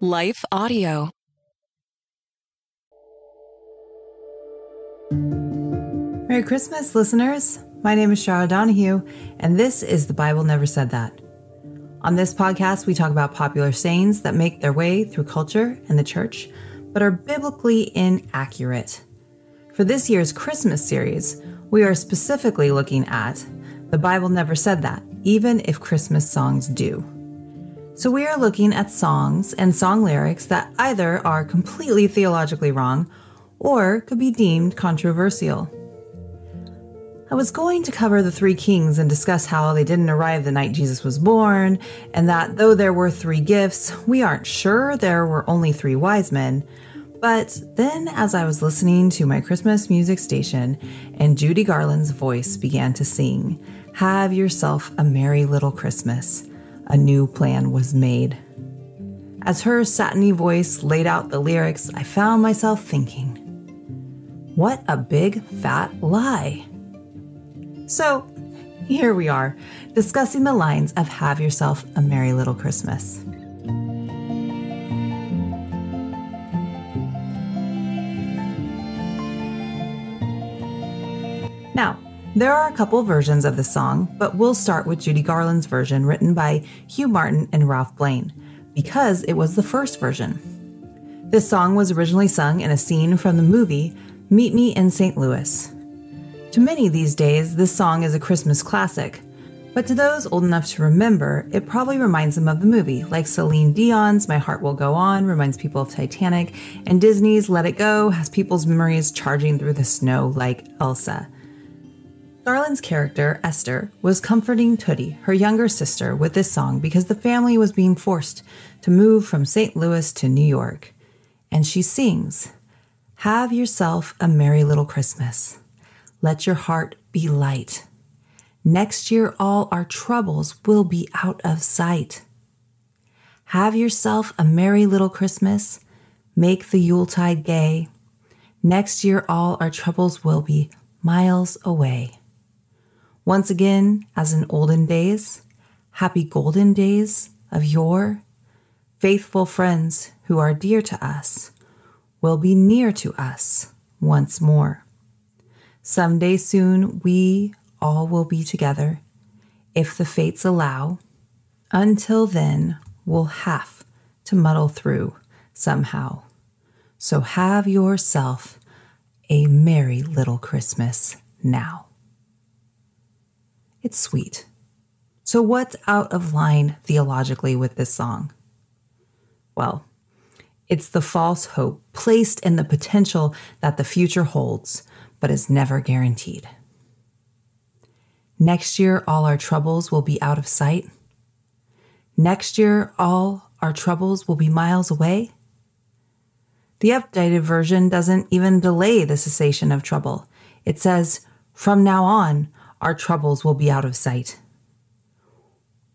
Life Audio. Merry Christmas, listeners. My name is Chara Donahue, and this is The Bible Never Said That. On this podcast, we talk about popular sayings that make their way through culture and the church, but are biblically inaccurate. For this year's Christmas series, we are specifically looking at The Bible Never Said That, even if Christmas songs do. So we are looking at songs and song lyrics that either are completely theologically wrong or could be deemed controversial. I was going to cover the three kings and discuss how they didn't arrive the night Jesus was born, and that though there were three gifts, we aren't sure there were only three wise men. But then, as I was listening to my Christmas music station and Judy Garland's voice began to sing, Have Yourself a Merry Little Christmas, a new plan was made. As her satiny voice laid out the lyrics, I found myself thinking, what a big fat lie. So, here we are, discussing the lines of Have Yourself a Merry Little Christmas. There are a couple versions of the song, but we'll start with Judy Garland's version written by Hugh Martin and Ralph Blane, because it was the first version. This song was originally sung in a scene from the movie Meet Me in St. Louis. To many these days, this song is a Christmas classic, but to those old enough to remember, it probably reminds them of the movie, like Celine Dion's My Heart Will Go On reminds people of Titanic, and Disney's Let It Go has people's memories charging through the snow like Elsa. Garland's character, Esther, was comforting Tootie, her younger sister, with this song because the family was being forced to move from St. Louis to New York. And she sings, Have yourself a merry little Christmas. Let your heart be light. Next year, all our troubles will be out of sight. Have yourself a merry little Christmas. Make the Yuletide gay. Next year, all our troubles will be miles away. Once again, as in olden days, happy golden days of yore, faithful friends who are dear to us will be near to us once more. Someday soon we all will be together, if the fates allow. Until then, we'll have to muddle through somehow. So have yourself a merry little Christmas now. It's sweet. So, what's out of line theologically with this song? Well, it's the false hope placed in the potential that the future holds, but is never guaranteed. Next year, all our troubles will be out of sight. Next year, all our troubles will be miles away. The updated version doesn't even delay the cessation of trouble. It says, from now on, our troubles will be out of sight.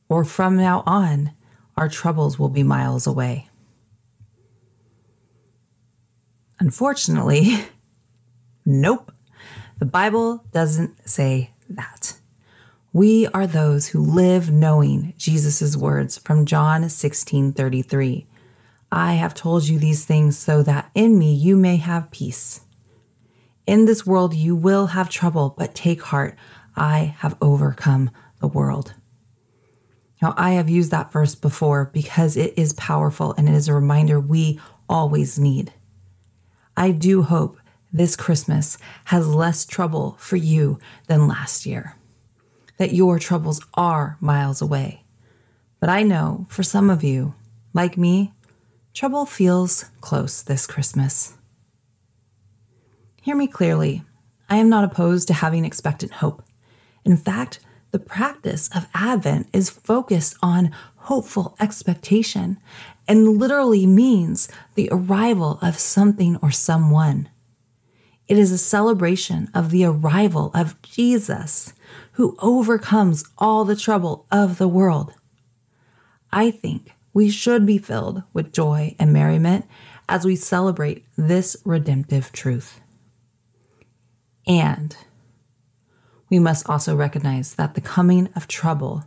Or from now on, our troubles will be miles away. Unfortunately, nope, the Bible doesn't say that. We are those who live knowing Jesus' words from John 16 33. I have told you these things so that in me you may have peace. In this world you will have trouble, but take heart. I have overcome the world. Now, I have used that verse before because it is powerful and it is a reminder we always need. I do hope this Christmas has less trouble for you than last year, that your troubles are miles away. But I know for some of you, like me, trouble feels close this Christmas. Hear me clearly. I am not opposed to having expectant hope. In fact, the practice of Advent is focused on hopeful expectation and literally means the arrival of something or someone. It is a celebration of the arrival of Jesus, who overcomes all the trouble of the world. I think we should be filled with joy and merriment as we celebrate this redemptive truth. And we must also recognize that the coming of trouble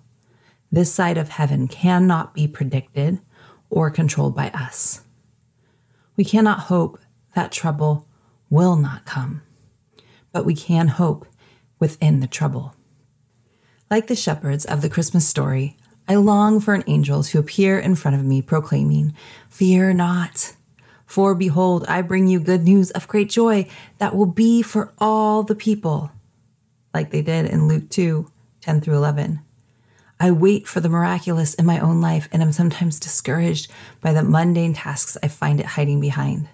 this side of heaven cannot be predicted or controlled by us. We cannot hope that trouble will not come, but we can hope within the trouble. Like the shepherds of the Christmas story, I long for an angel to appear in front of me proclaiming, Fear not, for behold, I bring you good news of great joy that will be for all the people, like they did in Luke 2 10 through 11. I wait for the miraculous in my own life and am sometimes discouraged by the mundane tasks I find it hiding behind.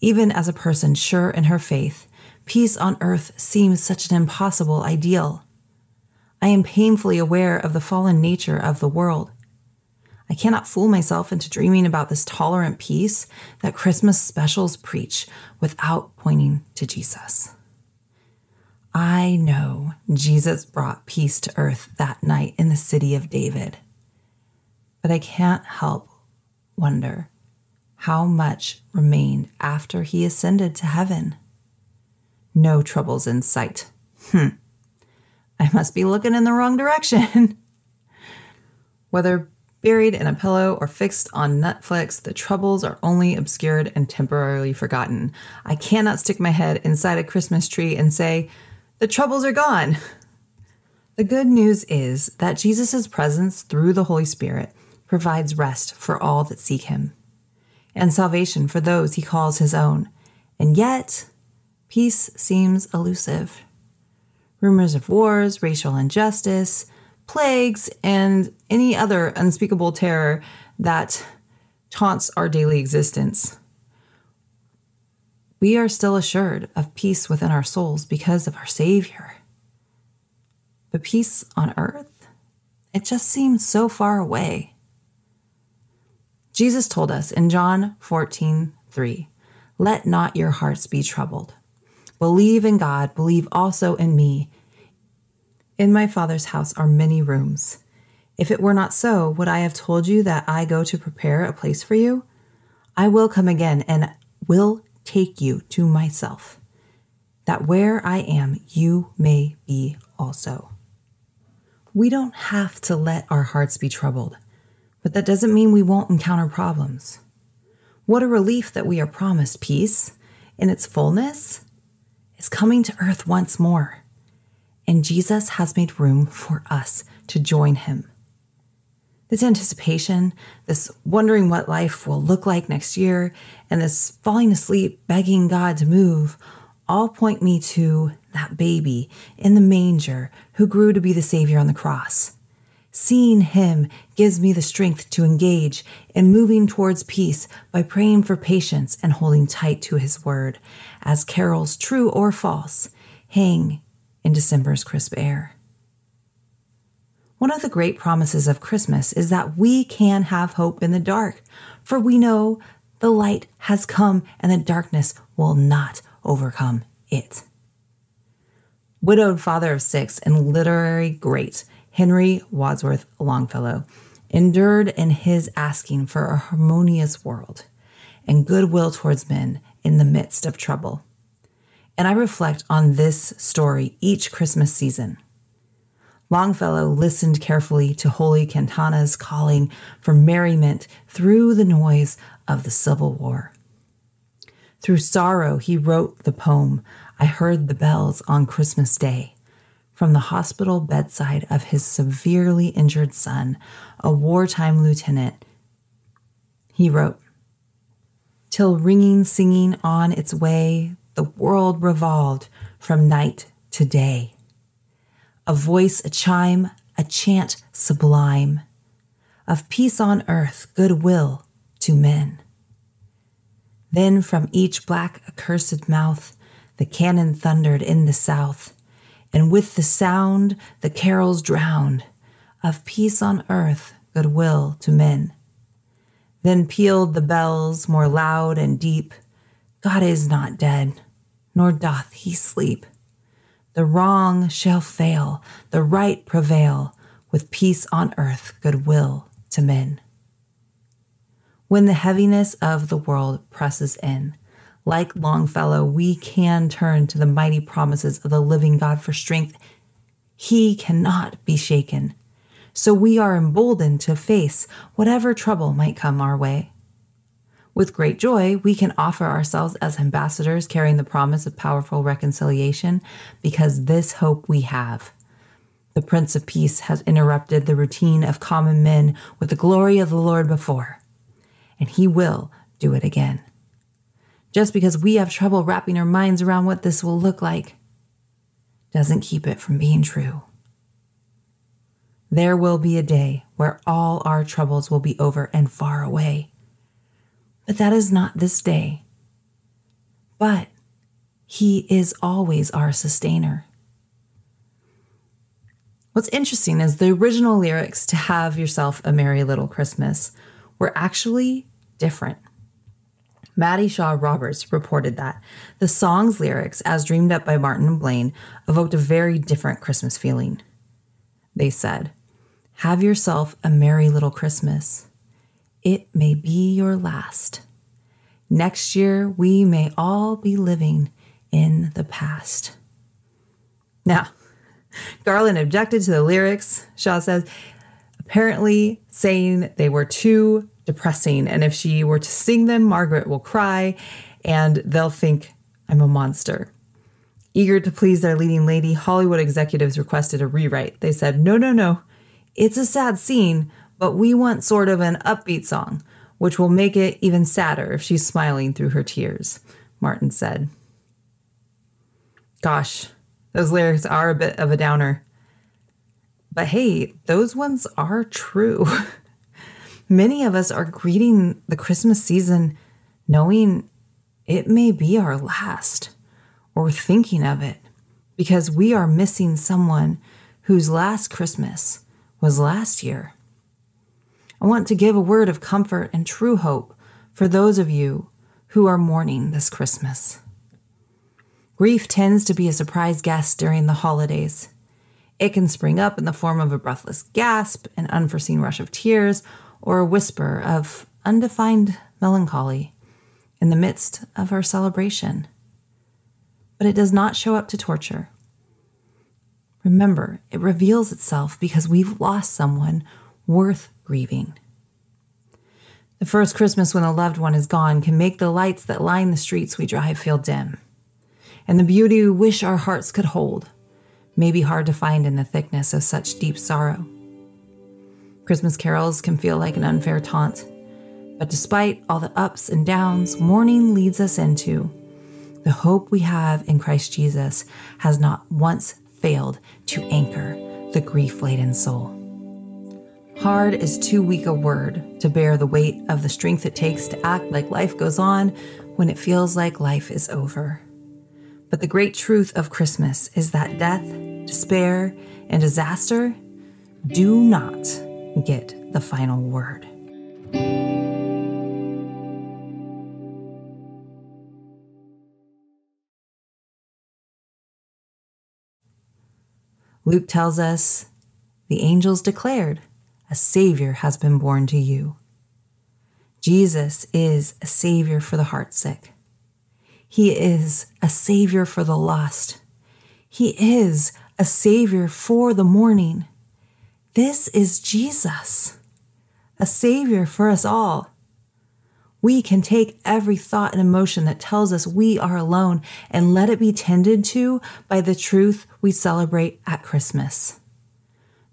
Even as a person sure in her faith, peace on earth seems such an impossible ideal. I am painfully aware of the fallen nature of the world. I cannot fool myself into dreaming about this tolerant peace that Christmas specials preach without pointing to Jesus. I know Jesus brought peace to earth that night in the city of David. But I can't help wonder how much remained after he ascended to heaven. No troubles in sight. Hmm. I must be looking in the wrong direction. Whether buried in a pillow or fixed on Netflix, the troubles are only obscured and temporarily forgotten. I cannot stick my head inside a Christmas tree and say, the troubles are gone. The good news is that Jesus' presence through the Holy Spirit provides rest for all that seek him and salvation for those he calls his own. And yet, peace seems elusive. Rumors of wars, racial injustice, plagues, and any other unspeakable terror that taunts our daily existence we are still assured of peace within our souls because of our Savior. But peace on earth, it just seems so far away. Jesus told us in John 14, 3, Let not your hearts be troubled. Believe in God, believe also in me. In my Father's house are many rooms. If it were not so, would I have told you that I go to prepare a place for you? I will come again and will take you to myself, that where I am, you may be also. We don't have to let our hearts be troubled, but that doesn't mean we won't encounter problems. What a relief that we are promised peace in its fullness is coming to earth once more. And Jesus has made room for us to join him. This anticipation, this wondering what life will look like next year, and this falling asleep begging God to move all point me to that baby in the manger who grew to be the Savior on the cross. Seeing him gives me the strength to engage in moving towards peace by praying for patience and holding tight to his word, as carols, true or false, hang in December's crisp air. One of the great promises of Christmas is that we can have hope in the dark, for we know the light has come and the darkness will not overcome it. Widowed father of six and literary great Henry Wadsworth Longfellow endured in his asking for a harmonious world and goodwill towards men in the midst of trouble. And I reflect on this story each Christmas season. Longfellow listened carefully to holy cantatas calling for merriment through the noise of the Civil War. Through sorrow, he wrote the poem, I Heard the Bells on Christmas Day, from the hospital bedside of his severely injured son, a wartime lieutenant. He wrote, Till ringing, singing on its way, the world revolved from night to day a voice, a chime, a chant sublime of peace on earth, goodwill to men. Then from each black accursed mouth the cannon thundered in the south, and with the sound the carols drowned of peace on earth, goodwill to men. Then pealed the bells more loud and deep God is not dead, nor doth he sleep. The wrong shall fail, the right prevail, with peace on earth, goodwill to men. When the heaviness of the world presses in, like Longfellow, we can turn to the mighty promises of the living God for strength. He cannot be shaken. so we are emboldened to face whatever trouble might come our way. With great joy, we can offer ourselves as ambassadors carrying the promise of powerful reconciliation because this hope we have. The Prince of Peace has interrupted the routine of common men with the glory of the Lord before, and he will do it again. Just because we have trouble wrapping our minds around what this will look like doesn't keep it from being true. There will be a day where all our troubles will be over and far away. But that is not this day. But He is always our sustainer. What's interesting is the original lyrics to Have Yourself a Merry Little Christmas were actually different. Maddy Shaw Roberts reported that the song's lyrics, as dreamed up by Martin and Blane, evoked a very different Christmas feeling. They said, have yourself a merry little Christmas. It may be your last. Next year, we may all be living in the past. Now, Garland objected to the lyrics, Shaw says, apparently saying they were too depressing. And if she were to sing them, Margaret will cry and they'll think I'm a monster. Eager to please their leading lady, Hollywood executives requested a rewrite. They said, no, no, no. It's a sad scene, but we want sort of an upbeat song, which will make it even sadder if she's smiling through her tears, Martin said. Gosh, those lyrics are a bit of a downer. But hey, those ones are true. Many of us are greeting the Christmas season knowing it may be our last, or thinking of it, because we are missing someone whose last Christmas was last year. I want to give a word of comfort and true hope for those of you who are mourning this Christmas. Grief tends to be a surprise guest during the holidays. It can spring up in the form of a breathless gasp, an unforeseen rush of tears, or a whisper of undefined melancholy in the midst of our celebration. But it does not show up to torture. Remember, it reveals itself because we've lost someone worth grieving. The first Christmas when a loved one is gone can make the lights that line the streets we drive feel dim. And the beauty we wish our hearts could hold may be hard to find in the thickness of such deep sorrow. Christmas carols can feel like an unfair taunt, but despite all the ups and downs mourning leads us into, the hope we have in Christ Jesus has not once failed to anchor the grief laden soul. Hard is too weak a word to bear the weight of the strength it takes to act like life goes on when it feels like life is over. But the great truth of Christmas is that death, despair, and disaster do not get the final word. Luke tells us the angels declared, A Savior has been born to you. Jesus is a Savior for the heartsick. He is a Savior for the lost. He is a Savior for the mourning. This is Jesus, a Savior for us all we can take every thought and emotion that tells us we are alone and let it be tended to by the truth we celebrate at Christmas.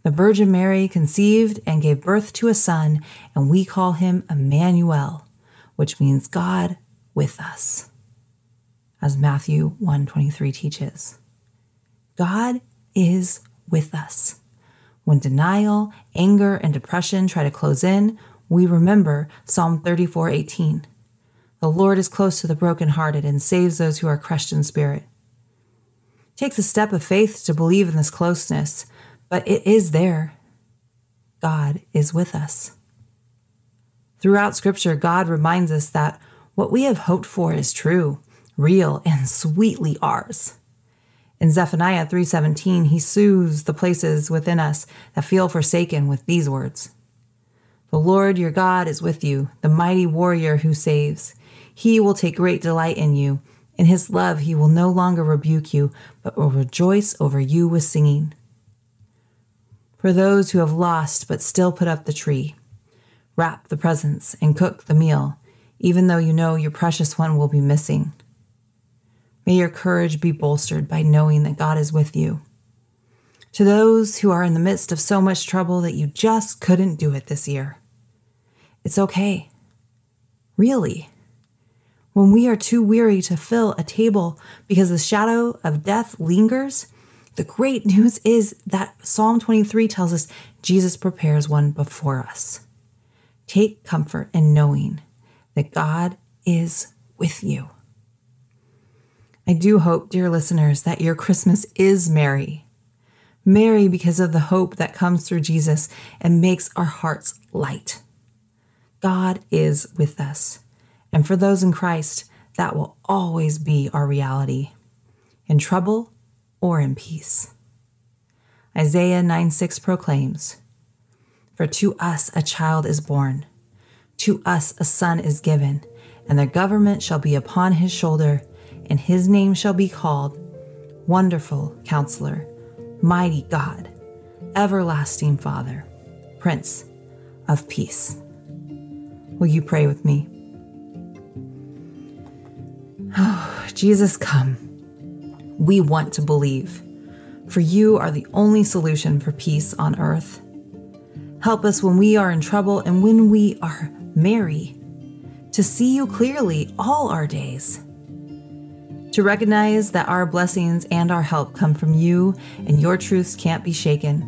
The Virgin Mary conceived and gave birth to a son, and we call him Emmanuel, which means God with us. As Matthew 123 teaches. God is with us. When denial, anger, and depression try to close in, we remember Psalm 34:18. The Lord is close to the brokenhearted and saves those who are crushed in spirit. It takes a step of faith to believe in this closeness, but it is there. God is with us. Throughout Scripture, God reminds us that what we have hoped for is true, real, and sweetly ours. In Zephaniah 3:17, he soothes the places within us that feel forsaken with these words. The Lord your God is with you, the mighty warrior who saves. He will take great delight in you. In his love, he will no longer rebuke you, but will rejoice over you with singing. For those who have lost but still put up the tree, wrap the presents and cook the meal, even though you know your precious one will be missing. May your courage be bolstered by knowing that God is with you. To those who are in the midst of so much trouble that you just couldn't do it this year, it's okay. Really. When we are too weary to fill a table because the shadow of death lingers, the great news is that Psalm 23 tells us Jesus prepares one before us. Take comfort in knowing that God is with you. I do hope, dear listeners, that your Christmas is merry. Merry because of the hope that comes through Jesus and makes our hearts light. God is with us. And for those in Christ, that will always be our reality in trouble or in peace. Isaiah 9 6 proclaims, For to us a child is born, to us a son is given, and the government shall be upon his shoulder, and his name shall be called Wonderful Counselor, Mighty God, Everlasting Father, Prince of Peace. Will you pray with me? Oh, Jesus, come. We want to believe, for you are the only solution for peace on earth. Help us when we are in trouble and when we are merry, to see you clearly all our days. To recognize that our blessings and our help come from you and your truths can't be shaken.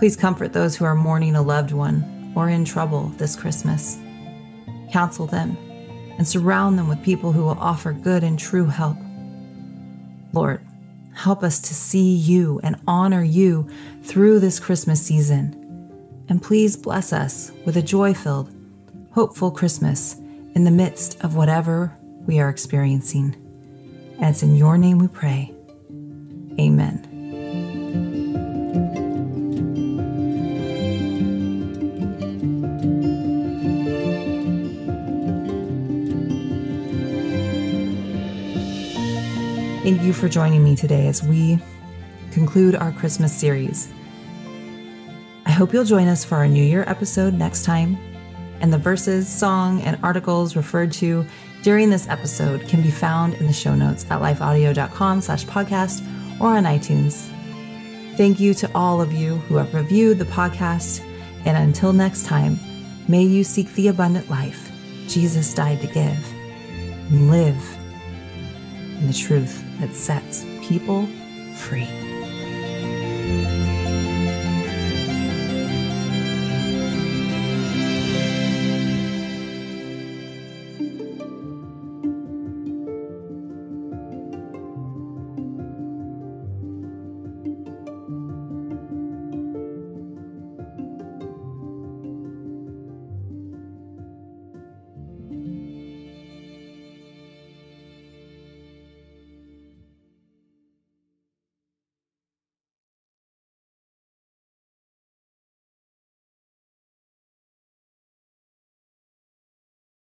Please comfort those who are mourning a loved one or in trouble this Christmas. Counsel them and surround them with people who will offer good and true help. Lord, help us to see you and honor you through this Christmas season. And please bless us with a joy filled, hopeful Christmas in the midst of whatever we are experiencing. And it's in your name we pray. Amen. Thank you for joining me today as we conclude our Christmas series. I hope you'll join us for our New Year episode next time. And the verses, song, and articles referred to during this episode can be found in the show notes at lifeaudio.com slash podcast or on iTunes. Thank you to all of you who have reviewed the podcast. And until next time, may you seek the abundant life Jesus died to give and live in the truth that sets people free.